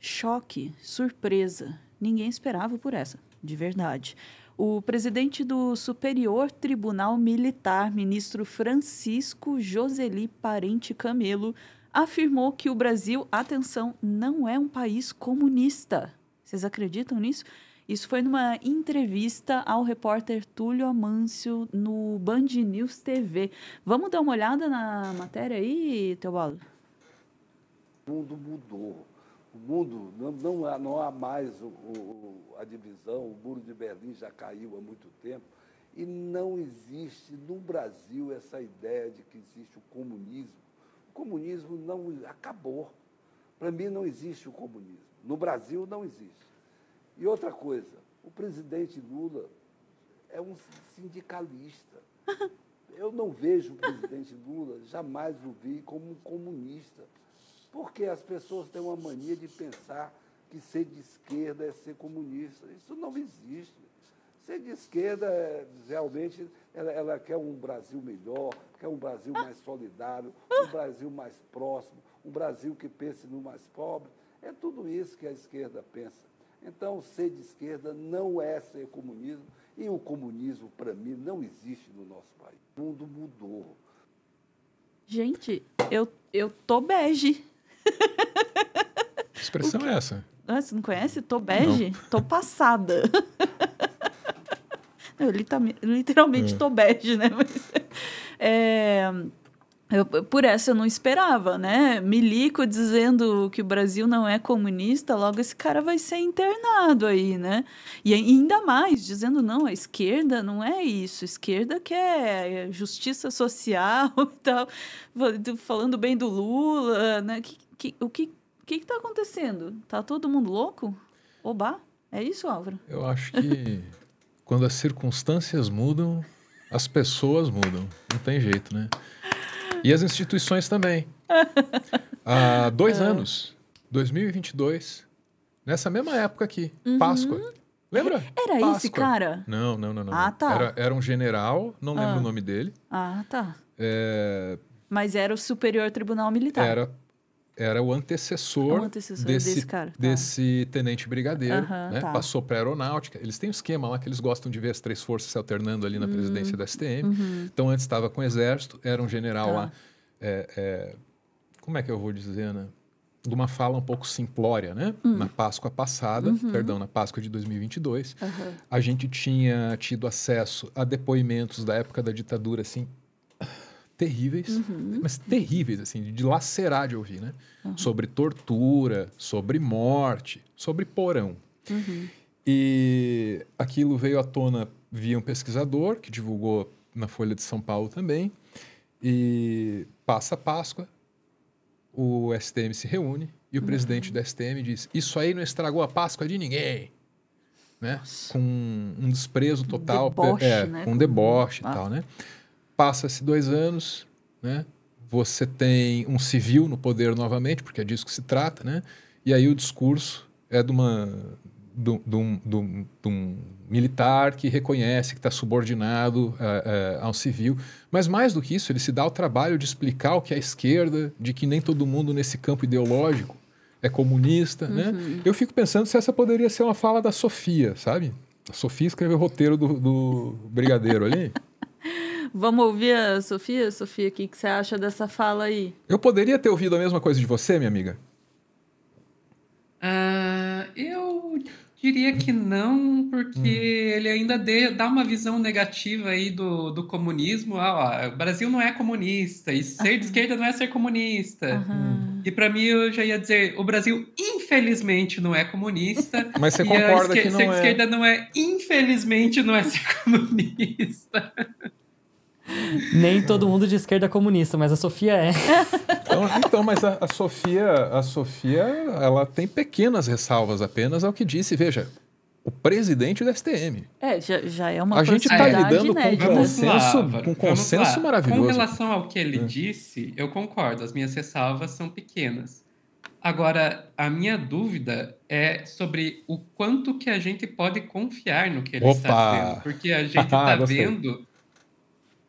choque, surpresa. Ninguém esperava por essa, de verdade. O presidente do Superior Tribunal Militar, ministro Francisco Joseli Parente Camelo, afirmou que o Brasil, atenção, não é um país comunista. Vocês acreditam nisso? Isso foi numa entrevista ao repórter Túlio Amâncio no Band News TV. Vamos dar uma olhada na matéria aí, Teobaldo? Mundo mudou. Mundo não, não, há, não há mais o, o, a divisão, o muro de Berlim já caiu há muito tempo. E não existe no Brasil essa ideia de que existe o comunismo. O comunismo não acabou. Para mim não existe o comunismo. No Brasil não existe. E outra coisa, o presidente Lula é um sindicalista. Eu não vejo o presidente Lula, jamais o vi como um comunista. Porque as pessoas têm uma mania de pensar que ser de esquerda é ser comunista. Isso não existe. Ser de esquerda, é, realmente, ela, ela, quer um Brasil melhor, quer um Brasil mais solidário, um Brasil mais próximo, um Brasil que pense no mais pobre. É tudo isso que a esquerda pensa. Então, ser de esquerda não é ser comunismo, e o comunismo, para mim, não existe no nosso país. O mundo mudou. Gente, eu, eu tô bege. Que expressão é essa? Ah, você não conhece? Tô bege? Não. Tô passada. Eu literalmente é. tô bege, né? Mas, é, eu, por essa eu não esperava, né? Milico dizendo que o Brasil não é comunista, logo esse cara vai ser internado aí, né? E ainda mais, dizendo não, a esquerda não é isso, a esquerda quer justiça social e tal, falando bem do Lula, né? Que, que, o que que está acontecendo? Tá todo mundo louco? Oba? É isso, Álvaro? Eu acho que quando as circunstâncias mudam, as pessoas mudam. Não tem jeito, né? E as instituições também. Há dois é. anos, 2022, nessa mesma época aqui, uhum. Páscoa. Lembra? Era Páscoa. esse cara? Não, não, não, não. Ah, tá. Era, era um general, não lembro ah. o nome dele. Ah, tá. É... Mas era o Superior Tribunal Militar. Era era o antecessor, o antecessor desse, desse, cara, tá. desse tenente brigadeiro, né? tá. passou para aeronáutica. Eles têm um esquema lá que eles gostam de ver as três forças se alternando ali na uhum. presidência da STM. Uhum. Então, antes estava com o exército, era um general tá. lá. É, é, como é que eu vou dizer, né? De uma fala um pouco simplória, né? Uhum. Na Páscoa passada, uhum. perdão, na Páscoa de 2022, a gente tinha tido acesso a depoimentos da época da ditadura, assim, terríveis, uhum. mas terríveis, assim, de lacerar de ouvir, né? Uhum. Sobre tortura, sobre morte, sobre porão. Uhum. E aquilo veio à tona via um pesquisador que divulgou na Folha de São Paulo também. E passa a Páscoa, o STM se reúne e o presidente uhum. do STM diz: Isso aí não estragou a Páscoa de ninguém. Né? Com um desprezo total, deboche, é, né? com deboche e tal, né? Passa-se dois anos, né? Você tem um civil no poder novamente, porque é disso que se trata, né? E aí o discurso é de uma de, um, militar que reconhece que está subordinado uh, uh, ao civil. Mas mais do que isso, ele se dá o trabalho de explicar o que é a esquerda, de que nem todo mundo nesse campo ideológico é comunista, né? uhum. né? Eu fico pensando se essa poderia ser uma fala da Sofia, sabe? A Sofia escreveu o roteiro do, do Brigadeiro ali. Vamos ouvir a Sofia? Sofia, o que, que você acha dessa fala aí? Eu poderia ter ouvido a mesma coisa de você, minha amiga? Uh, eu diria que não, porque hum. ele ainda dê, dá uma visão negativa aí do, do comunismo. Ah, ó, o Brasil não é comunista, e ser de esquerda não é ser comunista. Hum. E para mim eu já ia dizer, o Brasil infelizmente não é comunista. Mas você concorda que não ser é... de esquerda não é, infelizmente não é ser comunista. Nem todo mundo de esquerda é comunista, mas a Sofia é. Então, então mas a, a, Sofia, a Sofia, ela tem pequenas ressalvas apenas ao que disse. Veja, o presidente do STM. É, já, já é uma A gente está lidando inédita. com consenso, lá, com consenso maravilhoso. Com relação ao que ele é. disse, eu concordo. As minhas ressalvas são pequenas. Agora, a minha dúvida é sobre o quanto que a gente pode confiar no que ele Opa! está dizendo. Porque a gente está vendo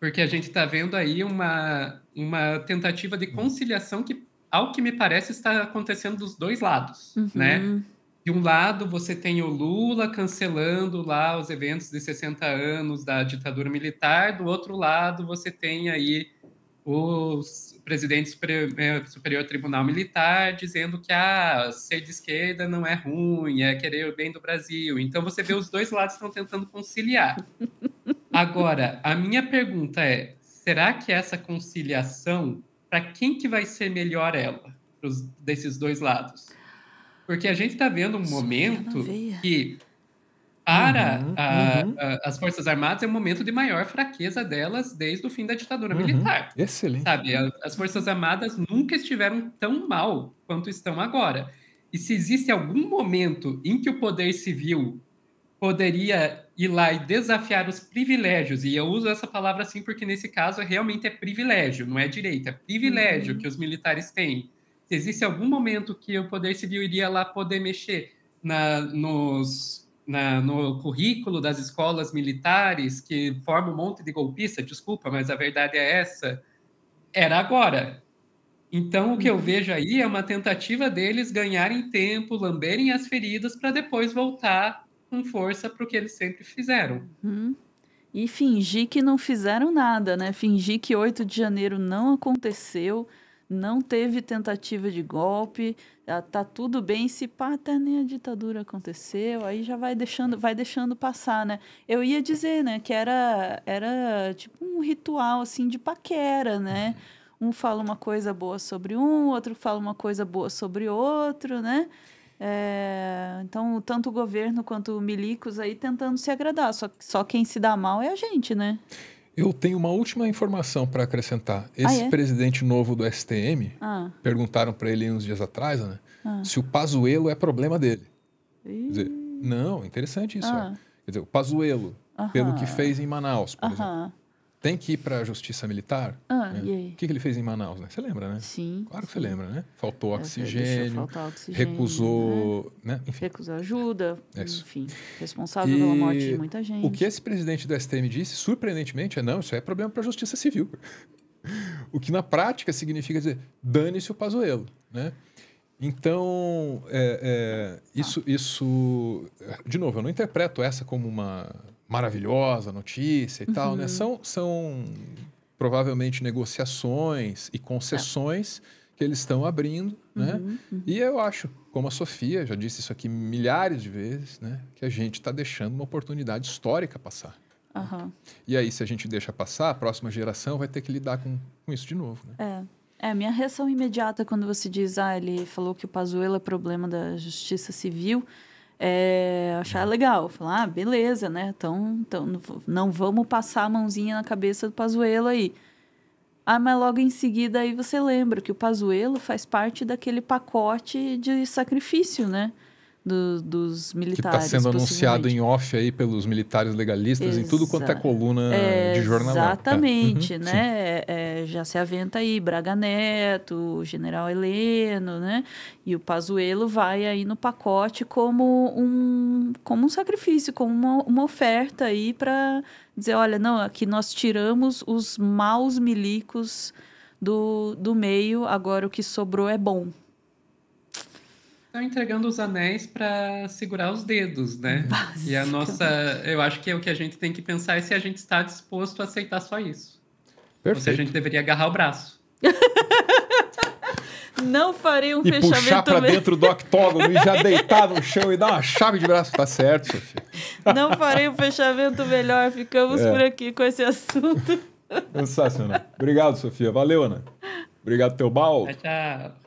porque a gente está vendo aí uma, uma tentativa de conciliação que ao que me parece, está acontecendo dos dois lados, uhum. né? De um lado, você tem o Lula cancelando lá os eventos de 60 anos da ditadura militar, do outro lado, você tem aí o presidente superior, é, superior Tribunal Militar dizendo que ah, ser de esquerda não é ruim, é querer o bem do Brasil. Então você vê os dois lados estão tentando conciliar. Agora, a minha pergunta é: será que essa conciliação, para quem que vai ser melhor ela, pros, desses dois lados? Porque a gente está vendo um momento que para uhum, a, uhum. A, as Forças Armadas é o momento de maior fraqueza delas desde o fim da ditadura uhum, militar. Excelente. Sabe, as Forças Armadas nunca estiveram tão mal quanto estão agora. E se existe algum momento em que o poder civil poderia ir lá e desafiar os privilégios, e eu uso essa palavra assim porque nesse caso realmente é privilégio, não é direito, é privilégio uhum. que os militares têm. Se existe algum momento que o poder civil iria lá poder mexer na, nos na, no currículo das escolas militares que forma um monte de golpista, desculpa, mas a verdade é essa, era agora. Então, o que eu uhum. vejo aí é uma tentativa deles ganharem tempo, lamberem as feridas, para depois voltar com força para o que eles sempre fizeram. Uhum. E fingir que não fizeram nada, né? Fingir que 8 de janeiro não aconteceu, não teve tentativa de golpe, tá, tá tudo bem, se pá, até nem a ditadura aconteceu, aí já vai deixando, vai deixando passar, né? Eu ia dizer, né, que era, era tipo um ritual, assim, de paquera, né? Um fala uma coisa boa sobre um, outro fala uma coisa boa sobre outro, né? É, então, tanto o governo quanto o milicos aí tentando se agradar, só, só quem se dá mal é a gente, né? Eu tenho uma última informação para acrescentar. Esse ah, é? presidente novo do STM, ah. perguntaram para ele uns dias atrás, né, ah. se o Pazuello é problema dele. Quer dizer, não, interessante isso. Ah. Quer dizer, o Pazuello, pelo que fez em Manaus, por exemplo, tem que ir para a justiça militar. Ah, né? O que, que, ele fez em Manaus? Né? Você lembra, né? Sim. Claro que sim. você lembra, né? Faltou oxigênio, oxigênio recusou, né? né? Enfim. Recusou ajuda, é enfim, responsável e pela morte de muita gente. O que esse presidente do STM disse, surpreendentemente, é não, isso é problema para a justiça civil. o que na prática significa dizer, dane-se o Pazuello, né? Então, é, é, isso, isso, de novo, eu não interpreto essa como uma maravilhosa notícia e uhum. tal, né? Uhum. São, são provavelmente negociações e concessões é. que eles estão abrindo, né? uhum, né? Uhum. E eu acho, como a Sofia já disse isso aqui milhares de vezes, né? Que a gente está deixando uma oportunidade histórica passar. E aí, se a gente deixa passar, a próxima geração vai ter que lidar com, com isso de novo, né? É. É, minha reação imediata quando você diz, ah, ele falou que o Pazuello é problema da justiça civil, é, achar legal. Falar, ah, beleza, né? Então, então não vamos passar a mãozinha na cabeça do Pazuelo aí. Ah, mas logo em seguida aí você lembra que o Pazuelo faz parte daquele pacote de sacrifício, né? Do, dos militares. Que está sendo anunciado em off aí pelos militares legalistas em tudo quanto é coluna é, de jornal. Exatamente, uhum, né? É, é, já se aventa aí Braga Neto, o General Heleno, né? E o Pazuello vai aí no pacote como um, como um sacrifício, como uma, uma oferta aí para dizer, olha, não, aqui nós tiramos os maus milicos do, do meio, agora o que sobrou é bom estão entregando os anéis para segurar os dedos, né? E a nossa, eu acho que é o que a gente tem que pensar é se a gente está disposto a aceitar só isso. Perfeito. Ou se a gente deveria agarrar o braço. Não farei um e fechamento. puxar para dentro do octógono e já deitar no chão e dar uma chave de braço. Tá certo, Sofia. Não farei um fechamento melhor. Ficamos é. por aqui com esse assunto. Sensacional. Obrigado, Sofia. Valeu, Ana. Obrigado, teu balde. Tchau.